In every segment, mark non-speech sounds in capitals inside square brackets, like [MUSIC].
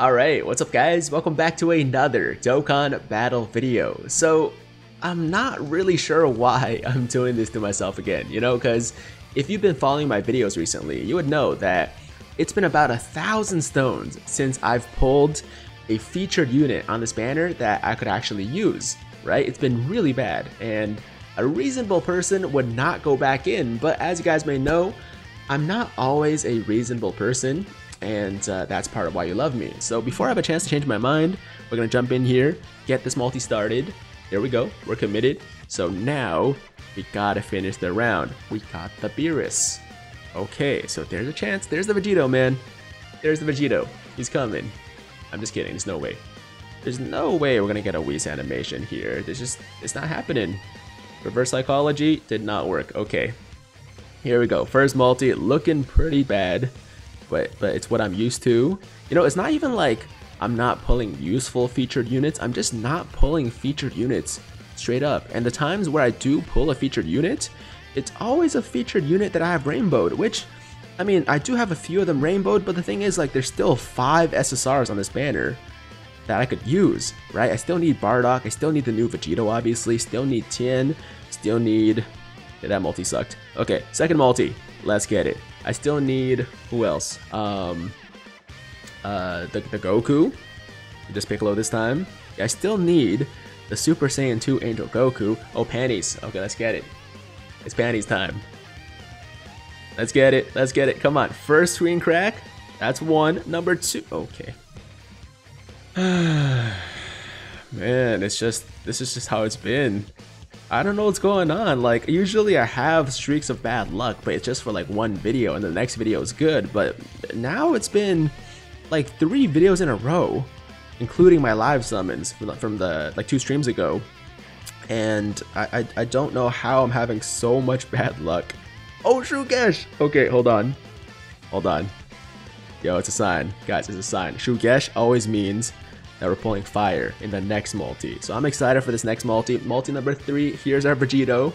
Alright, what's up guys? Welcome back to another Dokkan Battle video. So, I'm not really sure why [LAUGHS] I'm doing this to myself again, you know, because if you've been following my videos recently, you would know that it's been about a thousand stones since I've pulled a featured unit on this banner that I could actually use, right? It's been really bad, and a reasonable person would not go back in, but as you guys may know, I'm not always a reasonable person, and uh, that's part of why you love me. So before I have a chance to change my mind, we're gonna jump in here, get this multi started. There we go, we're committed. So now, we gotta finish the round. We got the Beerus. Okay, so there's a chance. There's the Vegito, man. There's the Vegito. He's coming. I'm just kidding, there's no way. There's no way we're gonna get a Whis animation here. There's just, it's not happening. Reverse psychology did not work. Okay, here we go. First multi, looking pretty bad but but it's what I'm used to. You know, it's not even like I'm not pulling useful featured units. I'm just not pulling featured units straight up. And the times where I do pull a featured unit, it's always a featured unit that I have rainbowed, which I mean, I do have a few of them rainbowed, but the thing is like there's still five SSRs on this banner that I could use, right? I still need Bardock, I still need the new Vegito obviously, still need Tien, still need yeah, that multi sucked. Okay, second multi. Let's get it. I still need who else? Um, uh, the the Goku. Just Piccolo this time. I still need the Super Saiyan 2 Angel Goku. Oh, panties. Okay, let's get it. It's panties time. Let's get it. Let's get it. Come on. First screen crack. That's one. Number two. Okay. [SIGHS] Man, it's just this is just how it's been. I don't know what's going on. Like, usually I have streaks of bad luck, but it's just for like one video and the next video is good. But now it's been like three videos in a row, including my live summons from the, like two streams ago. And I, I, I don't know how I'm having so much [LAUGHS] bad luck. Oh, Shugesh! Okay, hold on. Hold on. Yo, it's a sign. Guys, it's a sign. Shugesh always means that we're pulling fire in the next multi. So I'm excited for this next multi. Multi number three, here's our Vegito.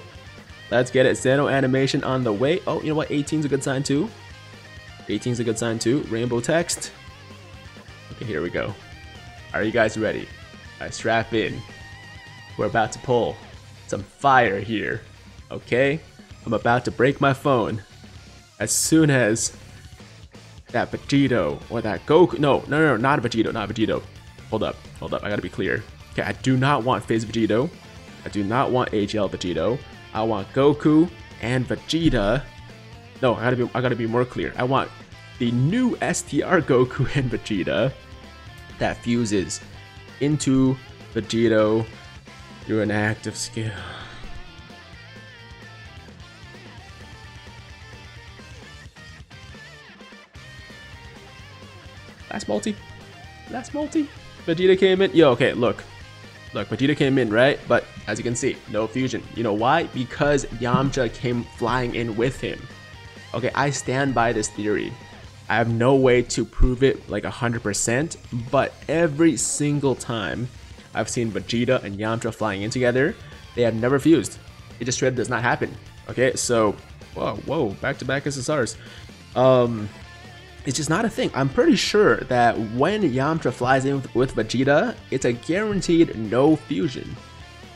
Let's get it. Xeno animation on the way. Oh, you know what? 18's a good sign too. 18's a good sign too. Rainbow text. Okay, here we go. Are you guys ready? I strap in. We're about to pull some fire here. Okay? I'm about to break my phone. As soon as that Vegito or that Goku. No, no, no, not Vegito, not Vegito. Hold up, hold up, I gotta be clear. Okay, I do not want Phase Vegito. I do not want AGL Vegito. I want Goku and Vegeta. No, I gotta be I gotta be more clear. I want the new STR Goku [LAUGHS] and Vegeta that fuses into Vegito through an active skill. Last multi. Last multi. Vegeta came in. Yo, okay, look. Look, Vegeta came in, right? But as you can see, no fusion. You know why? Because Yamcha came flying in with him. Okay, I stand by this theory. I have no way to prove it like 100%, but every single time I've seen Vegeta and Yamcha flying in together, they have never fused. It just straight does not happen. Okay, so, whoa, whoa, back-to-back -back SSRs. Um, it's just not a thing. I'm pretty sure that when Yamcha flies in with, with Vegeta, it's a guaranteed no fusion.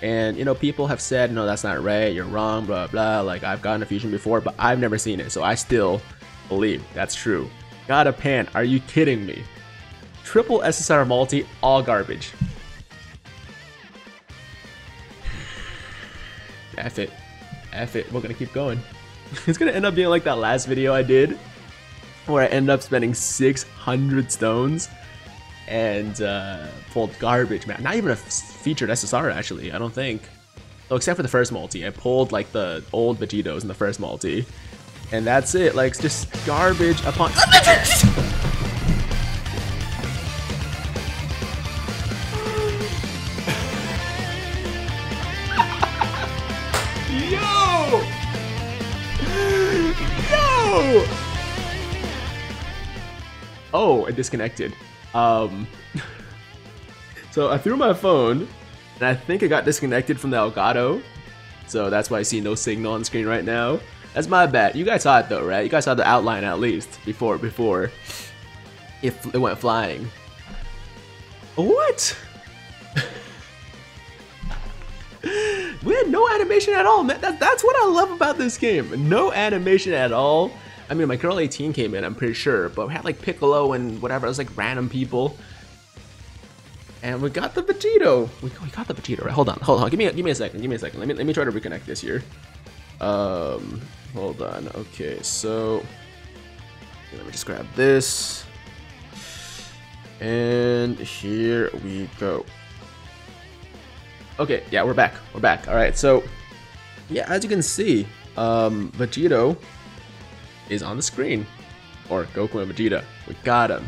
And you know, people have said, no, that's not right, you're wrong, blah blah. Like I've gotten a fusion before, but I've never seen it, so I still believe that's true. Got a pan, are you kidding me? Triple SSR multi, all garbage. F it. F it, we're gonna keep going. [LAUGHS] it's gonna end up being like that last video I did where I ended up spending 600 stones and uh, pulled garbage, man. Not even a featured SSR, actually, I don't think. Oh, except for the first multi. I pulled, like, the old Vegitos in the first multi. And that's it. Like, just garbage upon... [LAUGHS] Yo! Yo! Oh, it disconnected. Um, [LAUGHS] so I threw my phone, and I think it got disconnected from the Elgato. So that's why I see no signal on the screen right now. That's my bad. You guys saw it though, right? You guys saw the outline at least before before it, it went flying. What? [LAUGHS] we had no animation at all, man. That, that's what I love about this game. No animation at all. I mean, my girl 18 came in, I'm pretty sure, but we had like Piccolo and whatever. It was like random people. And we got the Vegito. We, we got the Vegito, right? Hold on, hold on. Give me, a, give me a second. Give me a second. Let me, let me try to reconnect this here. Um, hold on. Okay, so let me just grab this. And here we go. Okay, yeah, we're back. We're back. All right, so yeah, as you can see, um, Vegito is on the screen. Or Goku and Vegeta. We got him.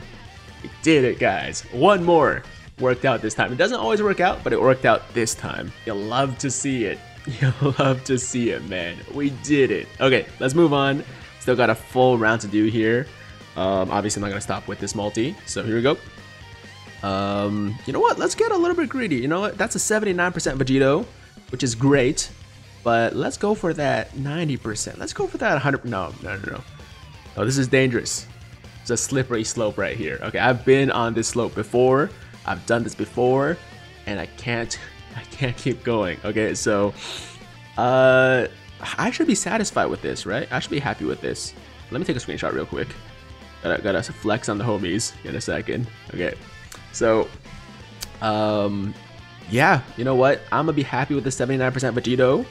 We did it, guys. One more. Worked out this time. It doesn't always work out, but it worked out this time. You'll love to see it. [LAUGHS] You'll love to see it, man. We did it. Okay, let's move on. Still got a full round to do here. Um, obviously, I'm not going to stop with this multi. So here we go. Um, you know what? Let's get a little bit greedy. You know what? That's a 79% Vegito, which is great. But let's go for that 90%. Let's go for that 100. No, no, no, no. No, this is dangerous. It's a slippery slope right here. Okay, I've been on this slope before. I've done this before, and I can't, [LAUGHS] I can't keep going. Okay, so, uh, I should be satisfied with this, right? I should be happy with this. Let me take a screenshot real quick. Gotta, gotta flex on the homies in a second. Okay, so, um, yeah, you know what? I'm gonna be happy with the 79% Vegito.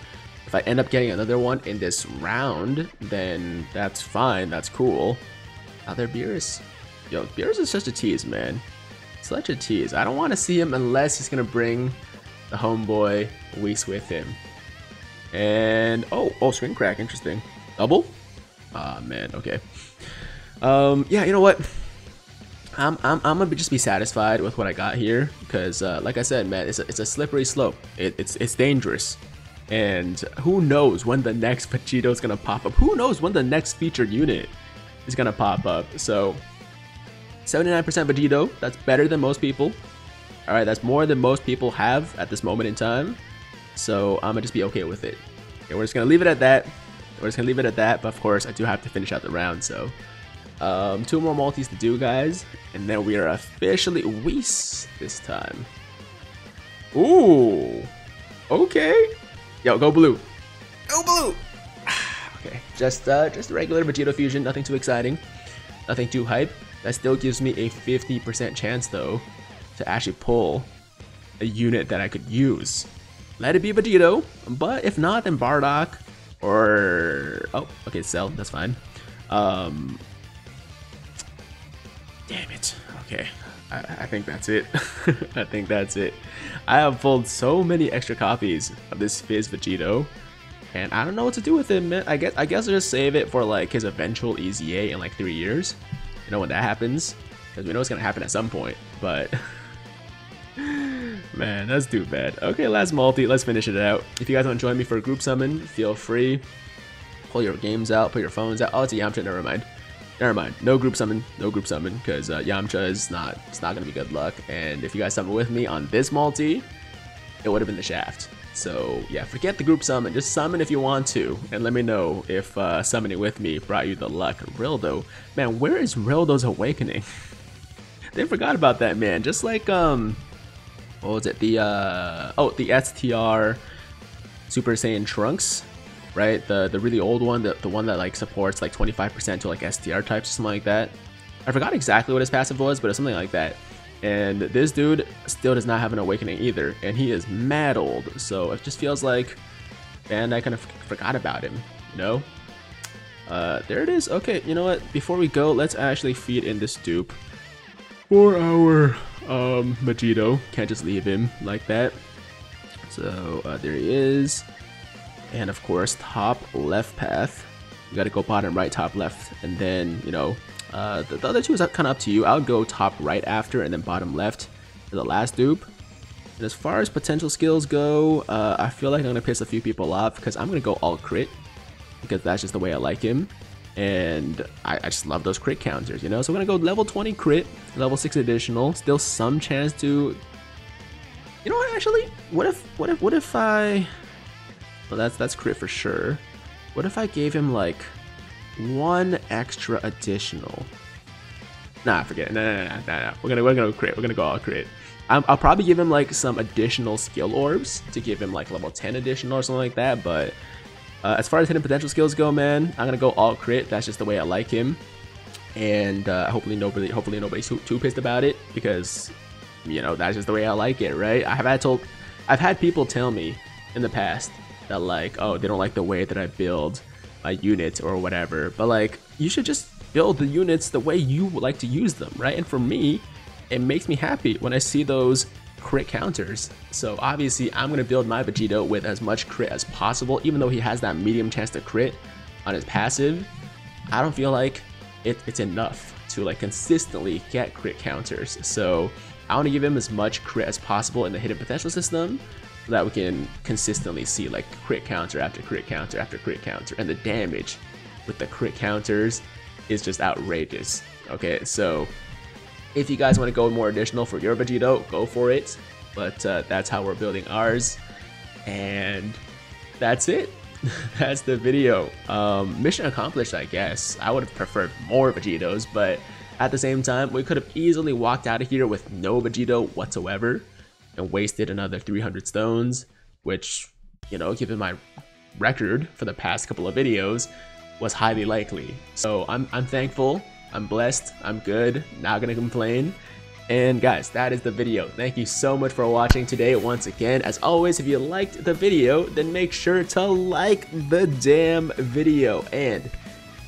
If I end up getting another one in this round, then that's fine. That's cool. Other Beerus. Yo, Beerus is such a tease, man. Such a tease. I don't want to see him unless he's gonna bring the homeboy Whis with him. And oh, oh, screen crack. Interesting. Double? Ah, oh, man. Okay. Um, yeah, you know what? I'm, I'm, I'm gonna just be satisfied with what I got here because, uh, like I said, man, it's a, it's a slippery slope. It, it's it's dangerous, and who knows when the next Vegito is gonna pop up? Who knows when the next featured unit is gonna pop up? So, 79% Vegito. That's better than most people. All right, that's more than most people have at this moment in time. So I'm gonna just be okay with it. Okay, we're just gonna leave it at that. We're just gonna leave it at that. But of course, I do have to finish out the round. So. Um, two more multis to do, guys, and then we are officially Whis this time. Ooh, okay. Yo, go blue. Go blue. [SIGHS] okay, just uh, just regular Vegito fusion, nothing too exciting, nothing too hype. That still gives me a 50% chance though to actually pull a unit that I could use. Let it be Vegito, but if not, then Bardock or oh, okay, Cell, that's fine. Um, Damn it. Okay. I, I think that's it. [LAUGHS] I think that's it. I have pulled so many extra copies of this Fizz Vegito. And I don't know what to do with him, man. I guess I guess I'll just save it for like his eventual EZA in like three years. You know when that happens? Because we know it's gonna happen at some point. But [LAUGHS] man, that's too bad. Okay, last multi. Let's finish it out. If you guys want to join me for a group summon, feel free. Pull your games out, put your phones out. Oh, it's a Yamcha. Never mind. Never mind. No group summon. No group summon because uh, Yamcha is not. It's not gonna be good luck. And if you guys summon with me on this multi, it would have been the shaft. So yeah, forget the group summon. Just summon if you want to, and let me know if uh, summoning with me brought you the luck. Rildo, man, where is Rildo's awakening? [LAUGHS] they forgot about that man. Just like um, what was it? The uh, oh, the STR Super Saiyan Trunks right? The the really old one, the, the one that like supports like 25% to like STR types or something like that. I forgot exactly what his passive was, but it's something like that. And this dude still does not have an awakening either, and he is mad old. So it just feels like Bandai kind of forgot about him, you know? Uh, there it is. Okay, you know what? Before we go, let's actually feed in this dupe for our um, Vegito. Can't just leave him like that. So uh, there he is and of course top left path you gotta go bottom right top left and then you know uh, the, the, other two is kind of up to you I'll go top right after and then bottom left for the last dupe and as far as potential skills go uh, I feel like I'm gonna piss a few people off because I'm gonna go all crit because that's just the way I like him and I, I, just love those crit counters, you know? So we're gonna go level 20 crit, level 6 additional, still some chance to... You know what, actually? What if, what if, what if I... That's that's crit for sure. What if I gave him like one extra additional? Nah, forget it. No, no, no, no. We're gonna we're gonna crit. We're gonna go all crit. i will probably give him like some additional skill orbs to give him like level 10 additional or something like that. But uh, as far as hidden potential skills go, man, I'm gonna go all crit. That's just the way I like him. And uh, hopefully nobody, hopefully nobody's too, too pissed about it because you know that's just the way I like it, right? I have had told, I've had people tell me in the past that like, oh, they don't like the way that I build my units or whatever. But like, you should just build the units the way you like to use them, right? And for me, it makes me happy when I see those crit counters. So obviously, I'm gonna build my Vegito with as much crit as possible, even though he has that medium chance to crit on his passive. I don't feel like it, it's enough to like consistently get crit counters. So I want to give him as much crit as possible in the hidden potential system that we can consistently see like crit counter after crit counter after crit counter and the damage with the crit counters is just outrageous. Okay, so if you guys want to go more additional for your Vegito, go for it. But uh, that's how we're building ours. And that's it. [LAUGHS] that's the video. Um, mission accomplished, I guess. I would have preferred more Vegitos, but at the same time, we could have easily walked out of here with no Vegito whatsoever and wasted another 300 stones, which, you know, given my record for the past couple of videos, was highly likely. So I'm, I'm thankful, I'm blessed, I'm good, not gonna complain. And guys, that is the video. Thank you so much for watching today once again. As always, if you liked the video, then make sure to like the damn video. And